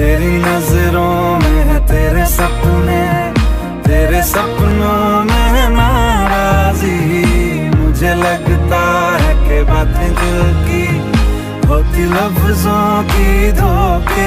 तेरी नज़रों में है तेरे सपने, तेरे सपनों में है नाराजी। मुझे लगता है कि बातें दिल की होती, लफ्जों की धोखेबाजी